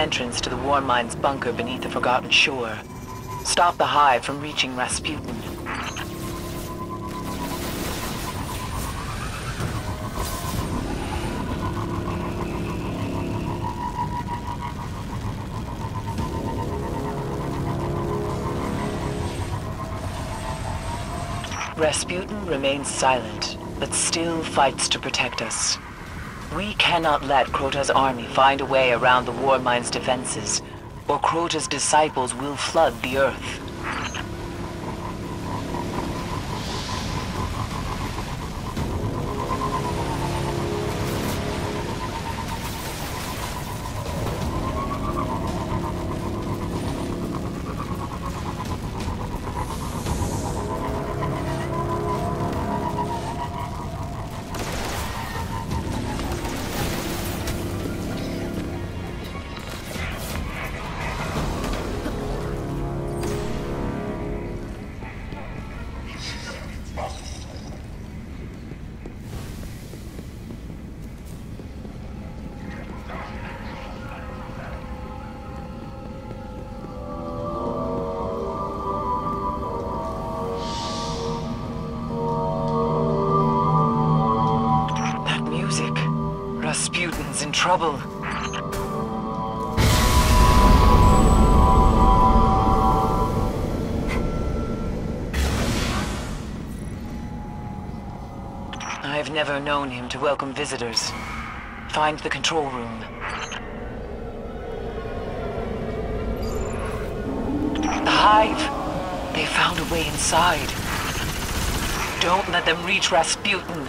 entrance to the Warmind's bunker beneath the Forgotten Shore. Stop the Hive from reaching Rasputin. Rasputin remains silent, but still fights to protect us. We cannot let Crota's army find a way around the Warmind's defenses, or Crota's disciples will flood the Earth. Rasputin's in trouble. I've never known him to welcome visitors. Find the control room. The Hive! They found a way inside. Don't let them reach Rasputin.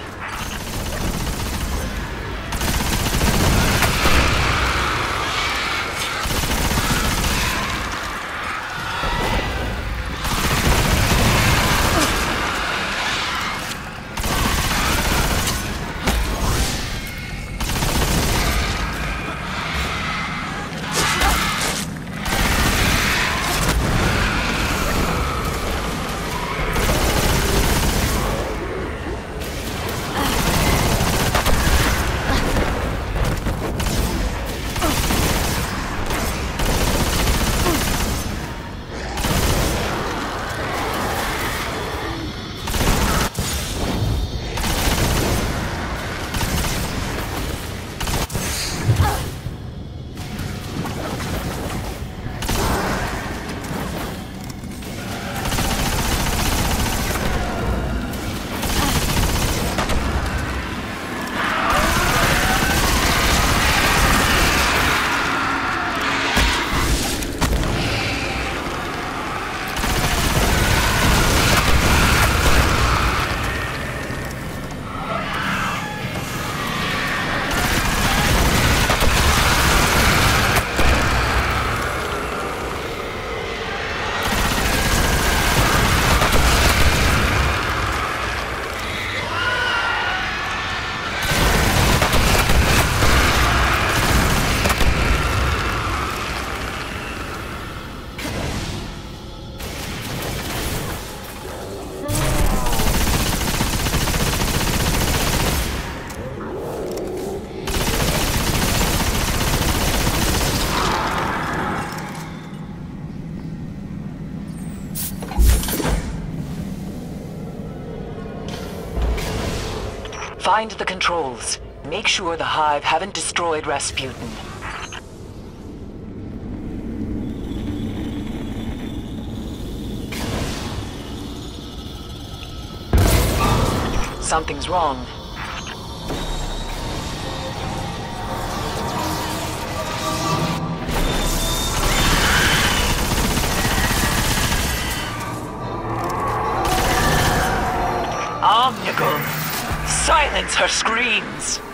Find the controls. Make sure the Hive haven't destroyed Rasputin. Something's wrong. Silence her screams!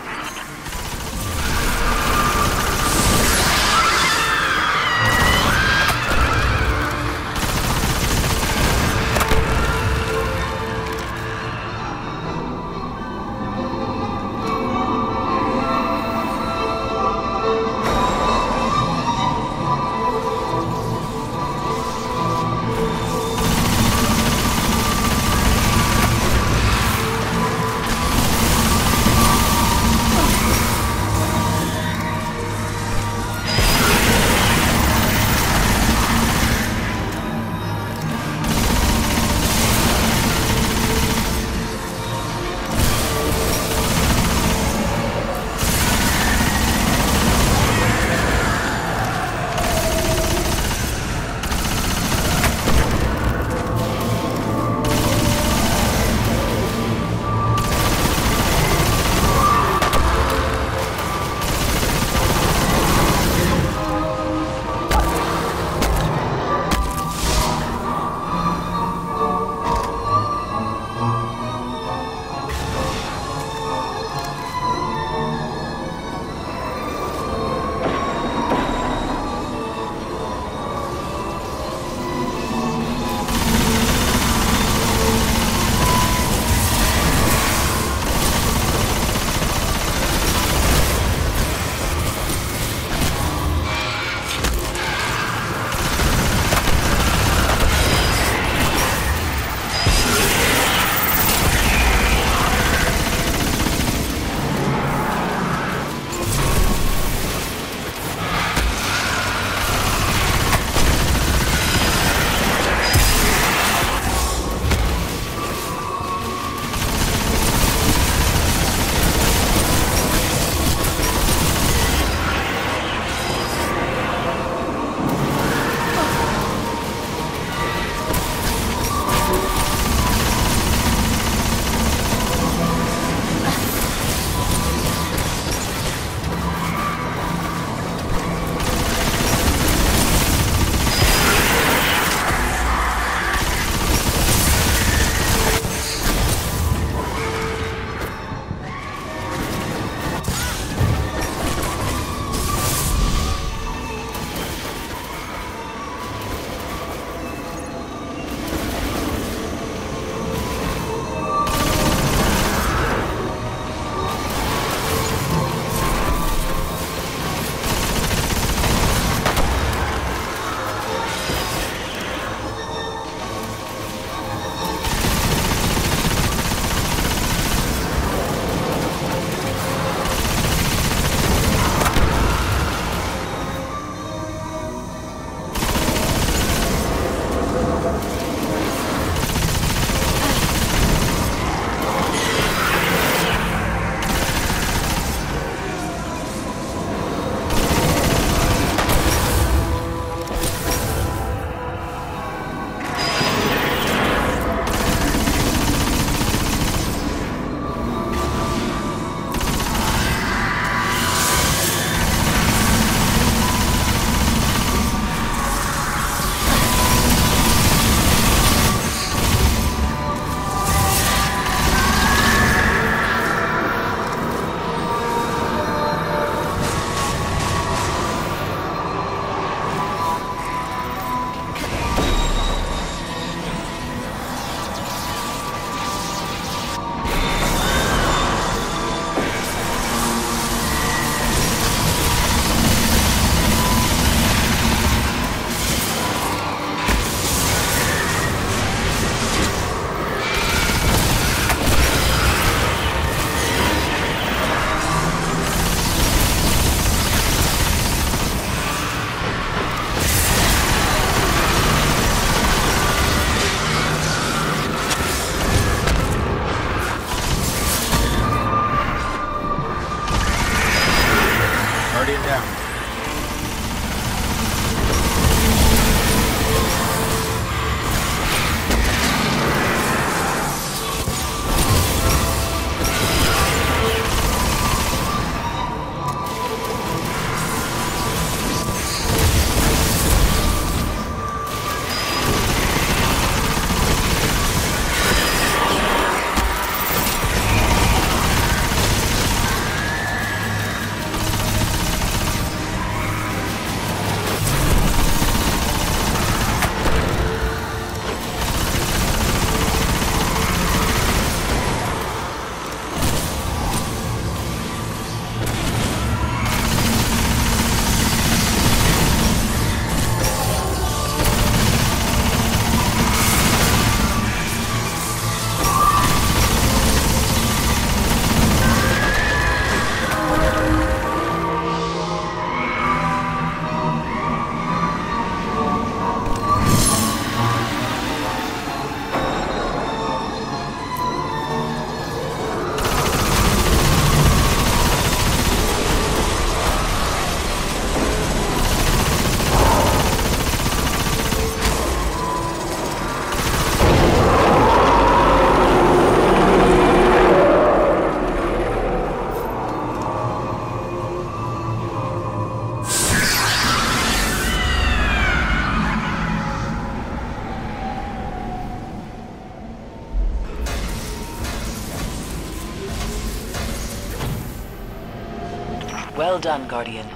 Well done, Guardian.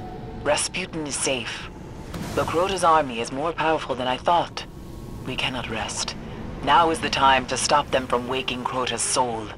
Rasputin is safe. But Crota's army is more powerful than I thought. We cannot rest. Now is the time to stop them from waking Crota's soul.